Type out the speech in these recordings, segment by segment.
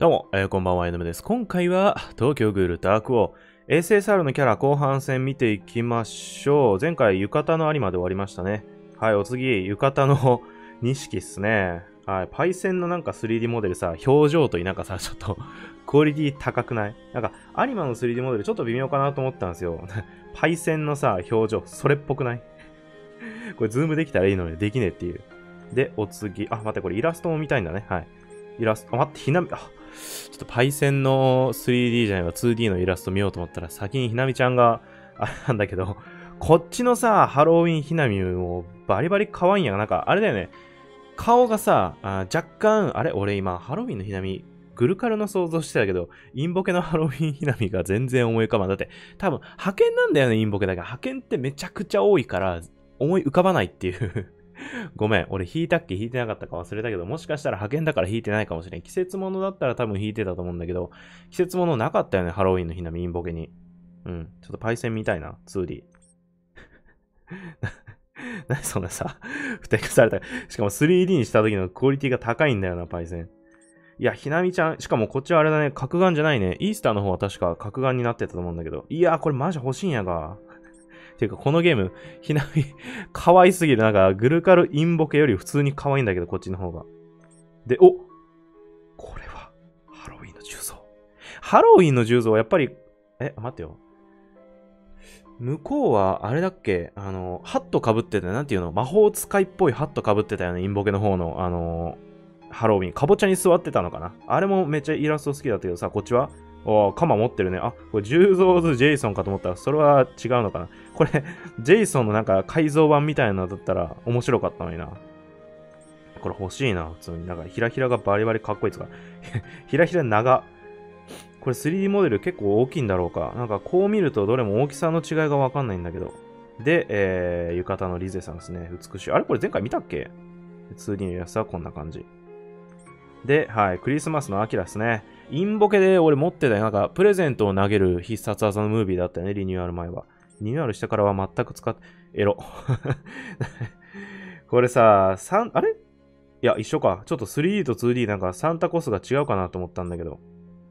どうも、えーこんばんは、エヌムです。今回は、東京グール Dark War、SSR のキャラ後半戦見ていきましょう。前回、浴衣の有馬で終わりましたね。はい、お次、浴衣のニシキっすね。はい、パイセンのなんか 3D モデルさ、表情といいなんかさ、ちょっと、クオリティ高くない？なんか、有馬の 3D モデルちょっと微妙かなと思ったんですよ。パイセンのさ、表情、それっぽくない？これ、ズームできたらいいのにできねえっていう。で、お次、あ、待って、これイラストも見たいんだね。はい。イラスト、あ、待って、ひなみ、あ、ちょっとパイセンの 3D じゃないわ、2D のイラスト見ようと思ったら、先にひなみちゃんが、あれなんだけど、こっちのさ、ハロウィンひなみもバリバリ可愛いんや。なんか、あれだよね。顔がさ、あ若干、あれ俺今、ハロウィンのひなみ、グルカルの想像してたけど、インボケのハロウィンひなみが全然思い浮かばん。だって、多分、派遣なんだよね、インボケだから。派遣ってめちゃくちゃ多いから、思い浮かばないっていう。ごめん、俺引いたっけ？引いてなかったか忘れたけど、もしかしたら派遣だから引いてないかもしれん。季節物だったら多分引いてたと思うんだけど、季節物なかったよね、ハロウィンのひなみ、インボケに。うん。ちょっとパイセンみたいな、2D。何そんなさ、ふてくされた。しかも 3D にした時のクオリティが高いんだよな、パイセン。いや、ひなみちゃん、しかもこっちはあれだね、角眼じゃないね。イースターの方は確か角眼になってたと思うんだけど。いや、これマジ欲しいんやが。ていうか、このゲーム、ひなみ、可愛すぎる。なんか、グルカルインボケより普通に可愛いんだけど、こっちの方が。で、おこれは、ハロウィンの重蔵。ハロウィンの重蔵はやっぱり、え、待ってよ。向こうは、あれだっけ？あの、ハット被ってたなんていうの？魔法使いっぽいハット被ってたよね。インボケの方の、あの、ハロウィン。かぼちゃに座ってたのかな？あれもめっちゃイラスト好きだったけどさ、こっちは？おー、鎌持ってるね。あ、これ、重蔵図ジェイソンかと思ったら、それは違うのかな。これ、ジェイソンのなんか改造版みたいなのだったら面白かったのにな。これ欲しいな、普通に。なんか、ひらひらがバリバリかっこいいですか。ひらひら長。これ 3D モデル結構大きいんだろうか。なんかこう見るとどれも大きさの違いがわかんないんだけど。で、えー、浴衣のリゼさんですね。美しい。あれこれ前回見たっけ ?2D のイラストはこんな感じ。で、はい、クリスマスのアキラですね。インボケで俺持ってたよ。なんか、プレゼントを投げる必殺技のムービーだったよね、リニューアル前は。リニューアルしてからは全く使って、エロ。これさ、3、あれ？いや、一緒か。ちょっと 3D と 2D なんかサンタコスが違うかなと思ったんだけど。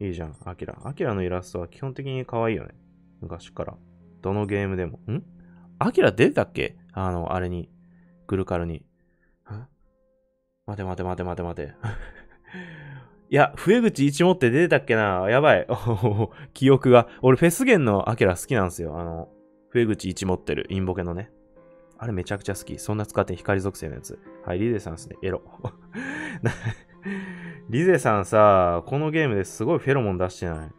いいじゃん、アキラ。アキラのイラストは基本的に可愛いよね。昔から。どのゲームでも。ん？アキラ出てたっけ？あの、あれに。グルカルに。待て待て待て待て待て。いや、笛口一持って出てたっけな？やばい。記憶が。俺、フェスゲンのアキラ好きなんですよ。あの、笛口一持ってる、インボケのね。あれめちゃくちゃ好き。そんな使って光属性のやつ。はい、リゼさんですね。エロ。リゼさんさ、このゲームですごいフェロモン出してない？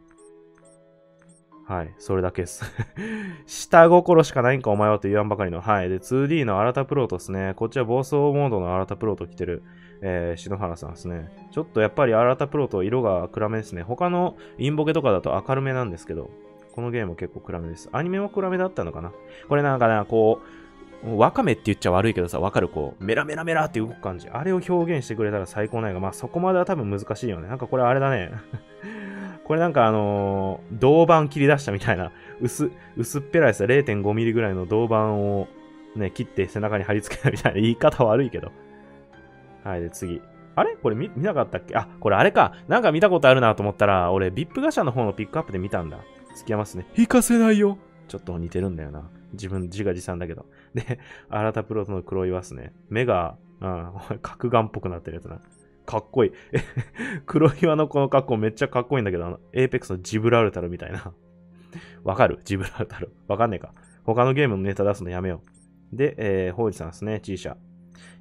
はい、それだけです。下心しかないんかお前はと言わんばかりの。はい。で、2D の新たプロトですね。こっちは暴走モードの新たプロト来てる、えー、篠原さんですね。ちょっとやっぱり新たプロト色が暗めですね。他のインボケとかだと明るめなんですけど、このゲーム結構暗めです。アニメも暗めだったのかな？これなんかな、こう、ワカメって言っちゃ悪いけどさ、わかるこう、メラメラメラって動く感じ。あれを表現してくれたら最高なんやが、まあそこまでは多分難しいよね。なんかこれあれだね。これなんかあのー銅板切り出したみたいな、薄、薄っぺらいさ、0.5ミリぐらいの銅板をね、切って背中に貼り付けたみたいな言い方悪いけど。はい、で次。あれ？これ見見なかったっけ？あ、これあれか。なんか見たことあるなと思ったら、俺、VIP ガシャの方のピックアップで見たんだ。付き合いますね。引かせないよ。ちょっと似てるんだよな。自分、自画自賛だけど。で、新たプロトの黒岩っすね。目が、うん、角眼っぽくなってるやつな。かっこいい。黒岩のこの格好めっちゃかっこいいんだけど、あの、エーペックスのジブラルタルみたいな。わかる？ジブラルタル。わかんねえか。他のゲームのネタ出すのやめよう。で、えー、ホージさんですね、チーシャ。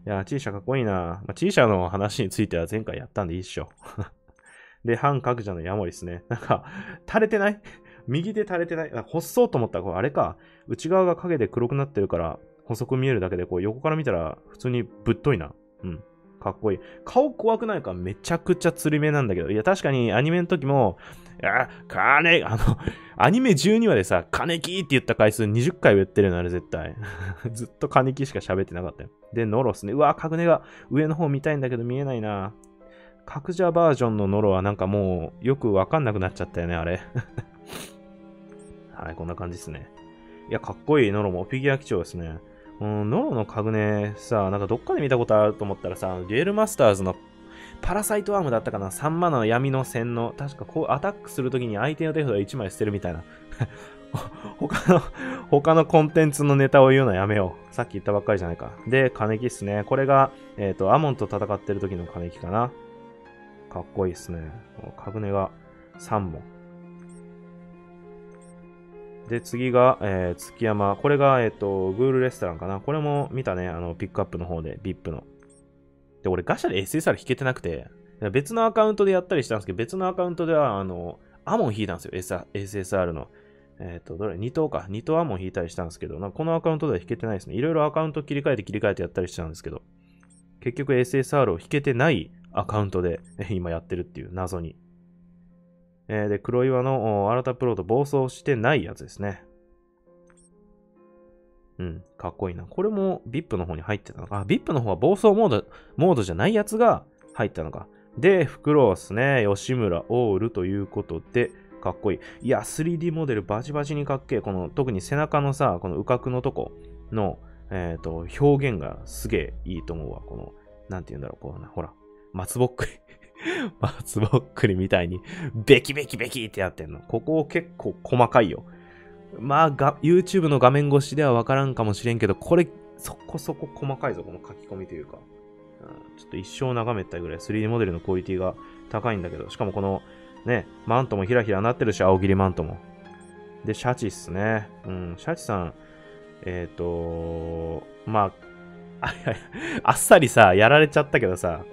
いやー、チーシャかっこいいな。まあ、チーシャの話については前回やったんでいいっしょ。で、反角者のヤモリですね。なんか、垂れてない？右手垂れてない？あ細そうと思ったら、これあれか。内側が影で黒くなってるから、細く見えるだけで、こう横から見たら普通にぶっといな。うん。かっこいい。顔怖くないか？めちゃくちゃ釣り目なんだけど。いや、確かにアニメの時も、いや、金、あの、アニメ12話でさ、金木って言った回数20回言ってるのあれ絶対。ずっと金木しか喋ってなかったよ。で、ノロっすね。うわ、カグネが上の方見たいんだけど見えないな。角蛇バージョンのノロはなんかもうよくわかんなくなっちゃったよね、あれ。はい、こんな感じですね。いや、かっこいいノロもフィギュア基調ですね。うん、ノロのカグネさ、なんかどっかで見たことあると思ったらさ、デュエルマスターズのパラサイトアームだったかな ?3 マナの闇の洗脳。確かこうアタックするときに相手の手札1枚捨てるみたいな。他の、他のコンテンツのネタを言うのはやめよう。さっき言ったばっかりじゃないか。で、金木っすね。これが、えっ、ー、と、アモンと戦ってる時の金木かな。かっこいいっすね。カグネが3本。で、次が、えー、月山。これが、えっ、ー、と、グールレストランかな。これも見たね。あの、ピックアップの方で、VIP の。で、俺ガシャで SSR 引けてなくて、別のアカウントでやったりしたんですけど、別のアカウントでは、あの、アモン引いたんですよ。SSR の。えっ、ー、と、どれ ?2 等か。2等アモン引いたりしたんですけど、なんかこのアカウントでは引けてないですね。いろいろアカウント切り替えて切り替えてやったりしたんですけど、結局 SSR を引けてないアカウントで 今やってるっていう謎に。えー、で、黒岩の新たプロと暴走してないやつですね。うん、かっこいいな。これも VIP の方に入ってたのか。あ、VIP の方は暴走モード、モードじゃないやつが入ったのか。で、フクロウすね。吉村オールということで、かっこいい。いや、3D モデルバチバチにかっけえ。この、特に背中のさ、この右角のとこの、えっ、ー、と、表現がすげえいいと思うわ。この、なんて言うんだろう、こう、ほら、松ぼっくり 松ぼっくりみたいに、ベキベキベキってやってんの。ここ結構細かいよ。まあが、YouTube の画面越しではわからんかもしれんけど、これ、そこそこ細かいぞ、この書き込みというか。うん、ちょっと一生眺めたいぐらい 3D モデルのクオリティが高いんだけど、しかもこの、ね、マントもひらひらなってるし、青切りマントも。で、シャチっすね。うん、シャチさん、えっ、ー、とまあ、あっさりさ、やられちゃったけどさ、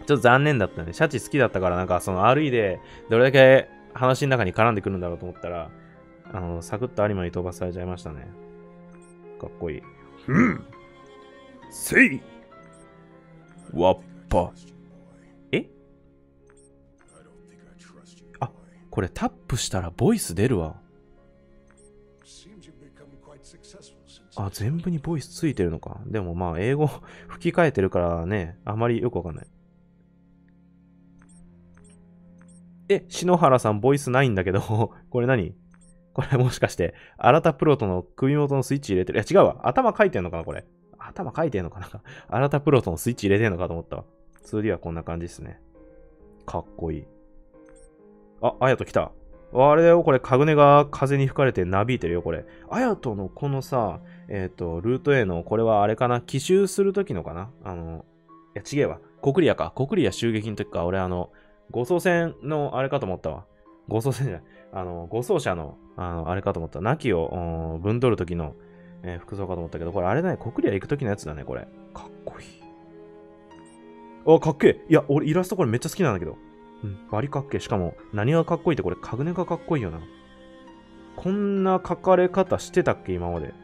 ちょっと残念だったね。シャチ好きだったから、なんかその RE でどれだけ話の中に絡んでくるんだろうと思ったら、あの、サクッと有馬に飛ばされちゃいましたね。かっこいい。うん。せいわっぱ。え？あ、これタップしたらボイス出るわ。あ、全部にボイスついてるのか。でもまあ、英語吹き替えてるからね、あまりよくわかんない。え、篠原さんボイスないんだけど これ何？これもしかして、新たプロとの首元のスイッチ入れてる？いや、違うわ。頭書いてんのかなこれ。頭書いてんのかな？新たプロとのスイッチ入れてんのかと思ったわ。2D はこんな感じですね。かっこいい。あ、あやと来た。あれだよ、これ、カグネが風に吹かれてなびいてるよ、これ。あやとのこのさ、えっ、ー、と、ルート A の、これはあれかな？奇襲するときのかな？あの、いや、ちげえわ。コクリアか。コクリア襲撃の時か。俺、あの、護送船のあれかと思ったわ。護送船じゃない。あの、護送車の、あの、あれかと思った。亡きを、分取るときの、えー、服装かと思ったけど、これあれだね、国リア行くときのやつだね、これ。かっこいい。あ、かっけえ。いや、俺イラストこれめっちゃ好きなんだけど。うん、バリかっけえ。しかも、何がかっこいいってこれ、カグネがかっこいいよな。こんな書かれ方してたっけ、今まで。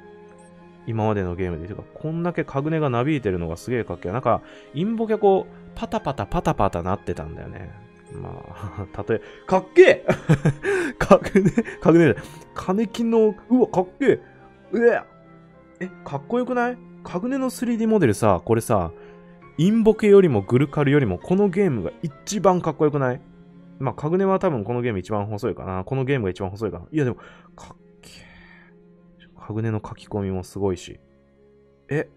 今までのゲームで。てか、こんだけカグネがなびいてるのがすげえかっけえ。なんか、インボケこう、パタパタパタパタなってたんだよね。まあ、たとえ、かっけえ かくね、かくねえ。金金の、うわ、かっけえ。うええ、かっこよくない？カグネの 3D モデルさ、これさ、インボケよりもグルカルよりもこのゲームが一番かっこよくない？まあ、カグネは多分このゲーム一番細いかな。このゲームが一番細いかな。いやでも、かっけえ。カグネの書き込みもすごいし。え、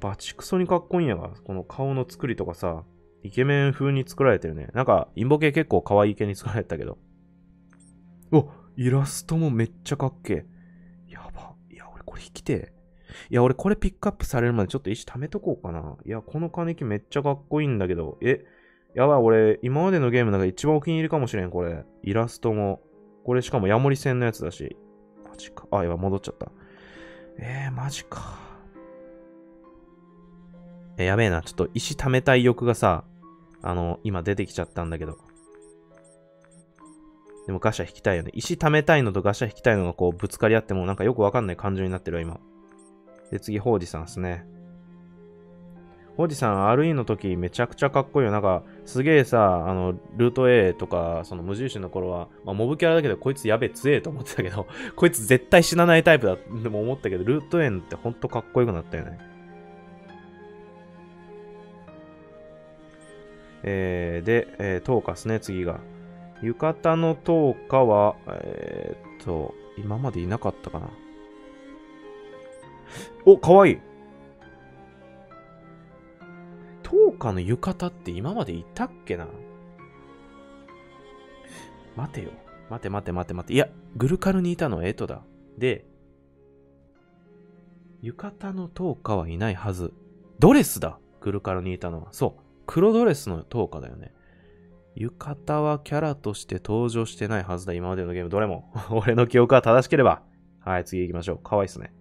バチクソにかっこいいんやが。この顔の作りとかさ、イケメン風に作られてるね。なんか、インボ系結構可愛い系に作られてたけど。おイラストもめっちゃかっけえ。やば。いや、俺これ引きていや、俺これピックアップされるまでちょっと石貯めとこうかな。いや、この金木めっちゃかっこいいんだけど。え、やばい、俺、今までのゲームの中で一番お気に入りかもしれん、これ。イラストも。これしかもヤモリ戦のやつだし。マジか。あ、やば、戻っちゃった。えー、マジか。やべえな。ちょっと石貯めたい欲がさ、あの、今出てきちゃったんだけど。でもガシャ引きたいよね。石貯めたいのとガシャ引きたいのがこうぶつかり合ってもなんかよくわかんない感情になってるわ、今。で、次、ホージさんですね。ホージさん、RE の時めちゃくちゃかっこいいよ。なんか、すげえさ、あの、ルート A とか、その無印の頃は、まあ、モブキャラだけど、こいつやべえ強えと思ってたけど、こいつ絶対死なないタイプだっても思ったけど、ルート A ってほんとかっこよくなったよね。えー、で、えー、トーカですね、次が。浴衣のトーカは、えー、っと、今までいなかったかな。お、かわいい。トーカの浴衣って今までいたっけな待てよ。待て待て待て待て。いや、グルカルにいたのはエトだ。で、浴衣のトーカはいないはず。ドレスだグルカルにいたのは。そう。黒ドレスのトーカだよね。浴衣はキャラとして登場してないはずだ。今までのゲームどれも。俺の記憶は正しければ。はい、次行きましょう。かわいいっすね。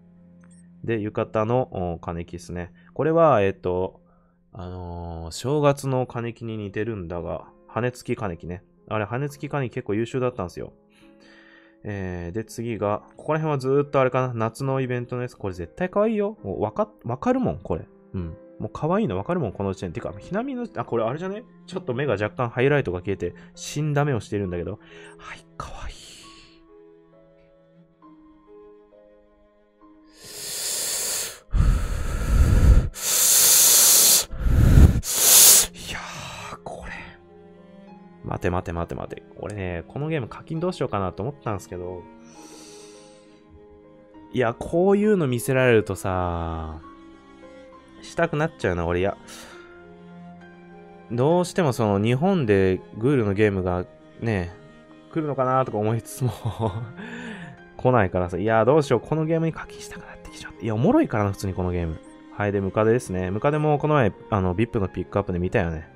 で、浴衣の金木ですね。これは、えっ、と、あのー、正月の金木に似てるんだが、羽付き金木ね。あれ、羽付き金木結構優秀だったんですよ。えー、で、次が、ここら辺はずーっとあれかな、夏のイベントのやつ。これ絶対可愛いよ。もうわか、わかるもん、これ。うん。もう可愛いのわかるもん、この時点。てか、ひなみの、あ、これあれじゃねちょっと目が若干ハイライトが消えて、死んだ目をしてるんだけど。はい、可愛い。いやー、これ。待て待て待て待て。俺ね、このゲーム課金どうしようかなと思ったんですけど、いや、こういうの見せられるとさ、したくなっちゃうな、俺。や、どうしてもその日本でグールのゲームがね、来るのかなとか思いつつも 来ないからさ、いや、どうしよう、このゲームに課金したくなってきちゃって。いや、おもろいからな、普通にこのゲーム。はい、で、ムカデですね。ムカデもこの前、あの、VIP のピックアップで見たよね。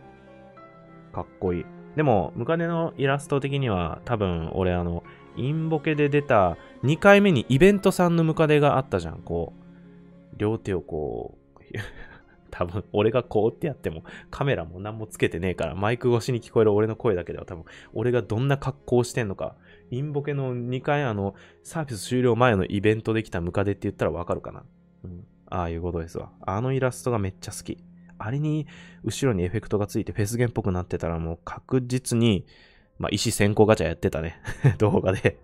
かっこいい。でも、ムカデのイラスト的には、多分、俺、あの、インボケで出た2回目にイベントさんのムカデがあったじゃん。こう、両手をこう、多分、俺がこうってやっても、カメラも何もつけてねえから、マイク越しに聞こえる俺の声だけでは多分、俺がどんな格好してんのか、インボケの2回あの、サービス終了前のイベントできたムカデって言ったらわかるかな。うん。ああいうことですわ。あのイラストがめっちゃ好き。あれに、後ろにエフェクトがついてフェスゲンっぽくなってたらもう確実に、まあ、石先行ガチャやってたね。動画で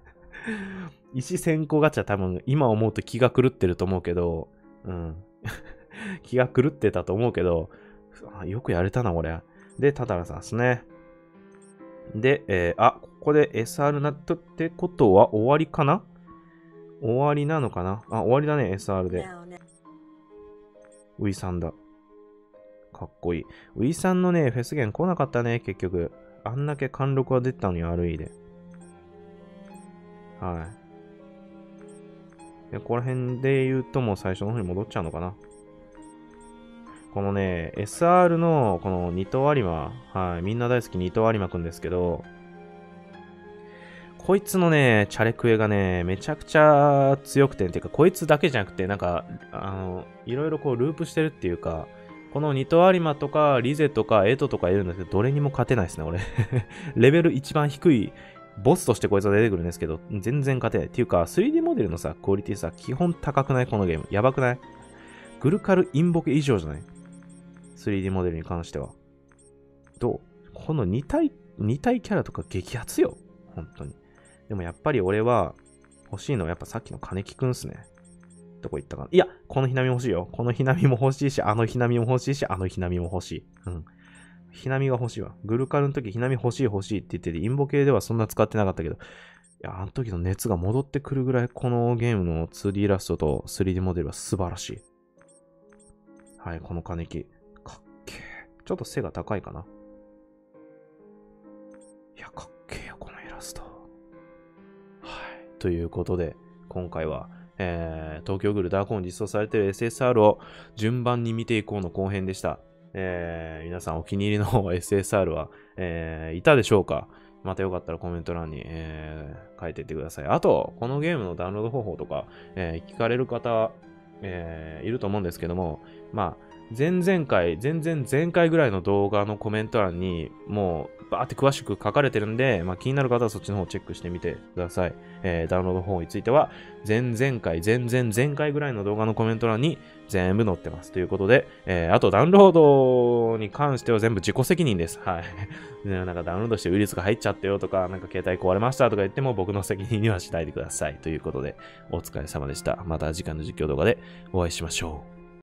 石先行ガチャ多分、今思うと気が狂ってると思うけど、うん。気が狂ってたと思うけど、よくやれたな、俺。で、タタラさんですね。で、えー、あ、ここで SR なったってことは終わりかな？終わりなのかな？あ、終わりだね、SR で。ウイさんだ。かっこいい。ウイさんのね、フェスゲン来なかったね、結局。あんだけ貫禄は出たのに悪いで。はい。で、ここら辺で言うともう最初の方に戻っちゃうのかな？このね、SR のこの二頭有馬、はい、みんな大好き二頭有馬くんですけど、こいつのね、チャレクエがね、めちゃくちゃ強くて、てか、こいつだけじゃなくて、なんか、あの、いろいろこう、ループしてるっていうか、このニト有馬とか、リゼとか、エトとかいるんですけど、どれにも勝てないですね、俺。レベル一番低い、ボスとしてこいつは出てくるんですけど、全然勝てない。っていうか、3D モデルのさ、クオリティさ、基本高くない？このゲーム。やばくない？グルカルインボケ以上じゃない？3D モデルに関しては。どう？この2体、2体キャラとか激アツよ。本当に。でもやっぱり俺は欲しいのはやっぱさっきの金木くんっすね。どこ行ったかな。いや、このひなみ欲しいよ。このひなみも欲しいし、あのひなみも欲しいし、あのひなみも欲しい。うん。ひなみが欲しいわ。グルカルの時ひなみ欲しい欲しいって言ってて、インボ系ではそんな使ってなかったけど、いや、あの時の熱が戻ってくるぐらい、このゲームの 2D イラストと 3D モデルは素晴らしい。はい、この金木。ちょっと背が高いかな。いや、かっけえよ、このイラスト。はい。ということで、今回は、えー、東京グルダーコン実装されている SSR を順番に見ていこうの後編でした。えー、皆さんお気に入りの SSR は、えー、いたでしょうか？またよかったらコメント欄に、えー、書いていってください。あと、このゲームのダウンロード方法とか、えー、聞かれる方、えー、いると思うんですけども、まあ、前々回、前々前回ぐらいの動画のコメント欄にもうバーって詳しく書かれてるんで、まあ、気になる方はそっちの方をチェックしてみてください。えー、ダウンロード方については、前々回、前々前回ぐらいの動画のコメント欄に全部載ってます。ということで、えー、あとダウンロードに関しては全部自己責任です。はい。なんかダウンロードしてウイルスが入っちゃったよとか、なんか携帯壊れましたとか言っても僕の責任にはしないでください。ということで、お疲れ様でした。また次回の実況動画でお会いしましょう。